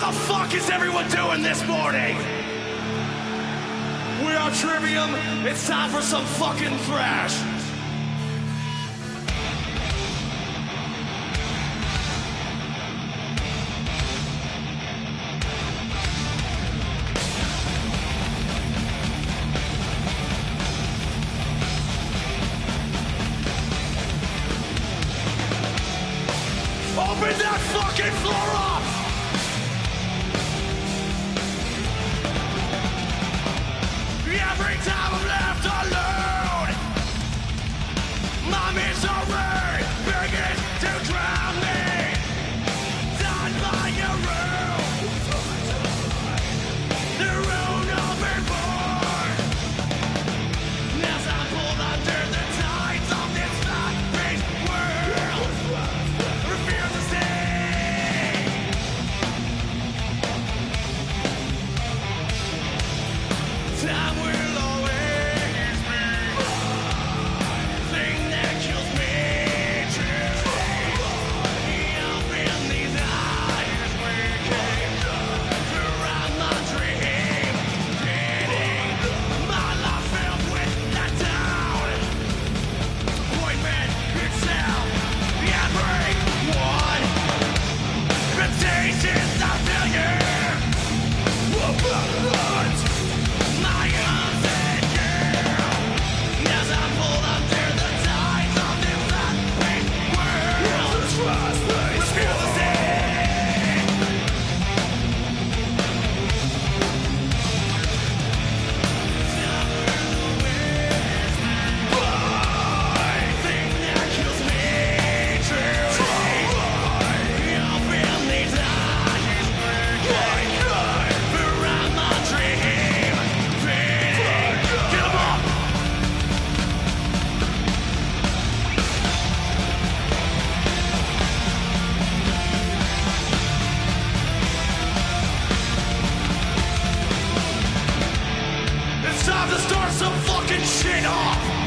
The fuck is everyone doing this morning? We are Trivium. It's time for some fucking thrash. Open that fucking floor up! Mommy's over! the start some fucking shit off!